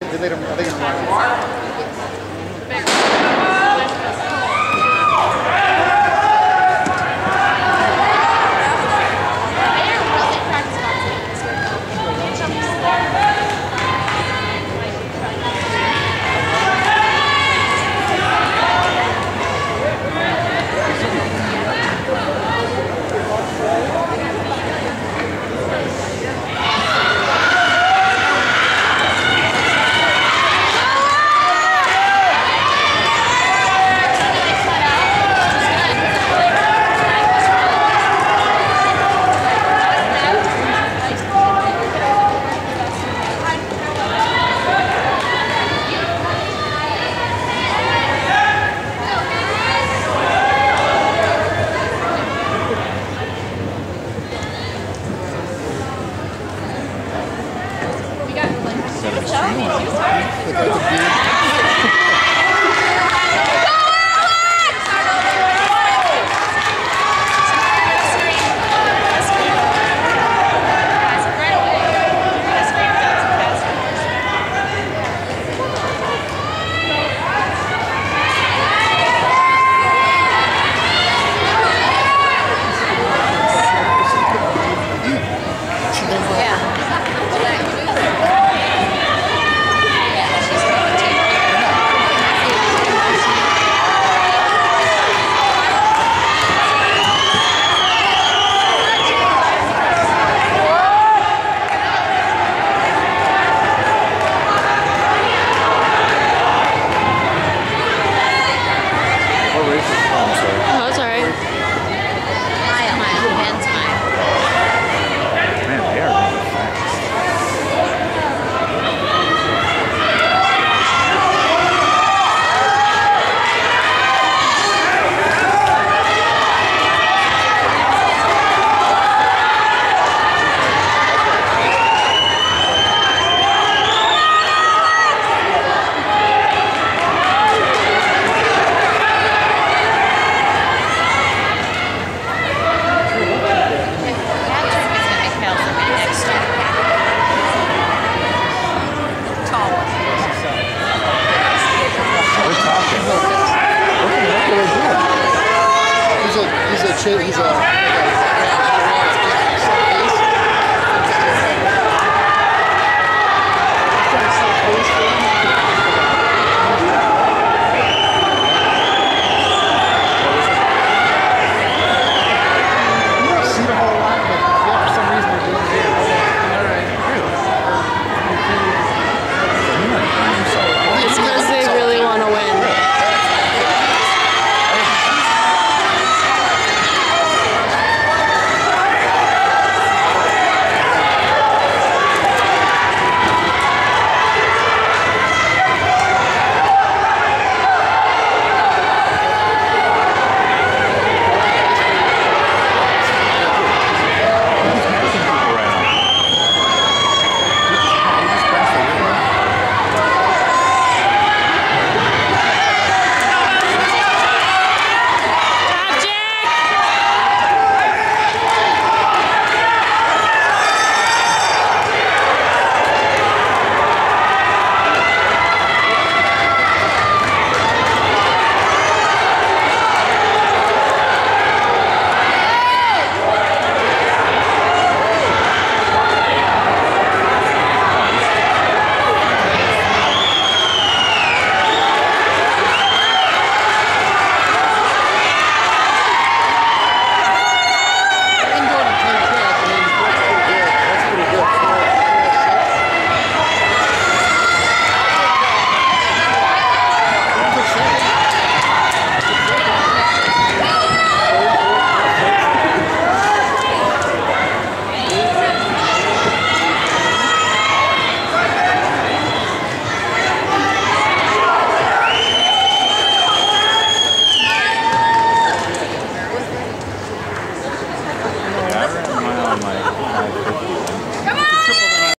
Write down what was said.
They are they gonna run? he's a